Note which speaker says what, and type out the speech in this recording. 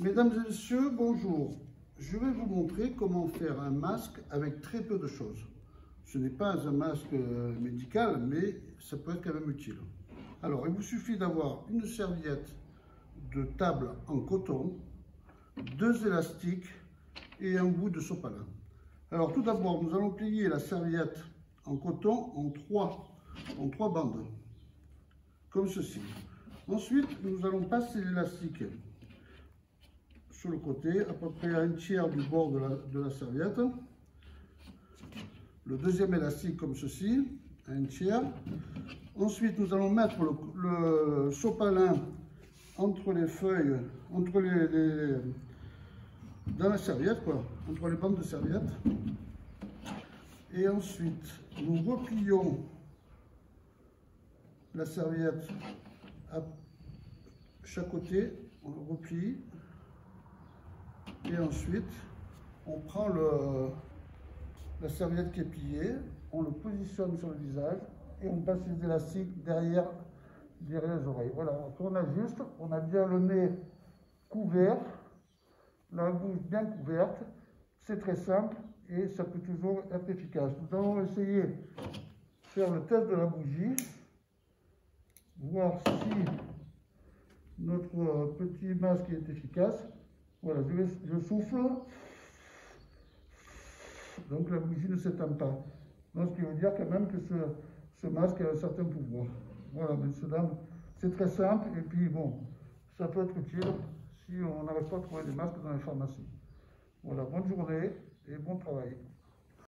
Speaker 1: Mesdames et messieurs, bonjour. Je vais vous montrer comment faire un masque avec très peu de choses. Ce n'est pas un masque euh, médical, mais ça peut être quand même utile. Alors, il vous suffit d'avoir une serviette de table en coton, deux élastiques et un bout de sopalin. Alors, tout d'abord, nous allons plier la serviette en coton en trois, en trois bandes, comme ceci. Ensuite, nous allons passer l'élastique sur le côté, à peu près un tiers du bord de la, serviette. Le deuxième élastique comme ceci, un tiers. Ensuite, nous allons mettre le, sopalin entre les feuilles, entre les, dans la serviette, quoi, entre les bandes de serviette. Et ensuite, nous replions la serviette à chaque côté, on le replie et ensuite, on prend le, la serviette qui est pliée, on le positionne sur le visage et on passe les élastiques derrière, derrière les oreilles. Voilà, on tourne juste, on a bien le nez couvert, la bouche bien couverte. C'est très simple et ça peut toujours être efficace. Nous allons essayer de faire le test de la bougie, voir si notre petit masque est efficace. Voilà, je, souffle. Donc la bougie ne s'éteint pas. Donc ce qui veut dire quand même que ce, masque a un certain pouvoir. Voilà, messieurs, c'est très simple et puis bon, ça peut être utile si on n'arrive pas à trouver des masques dans les pharmacies. Voilà, bonne journée et bon travail.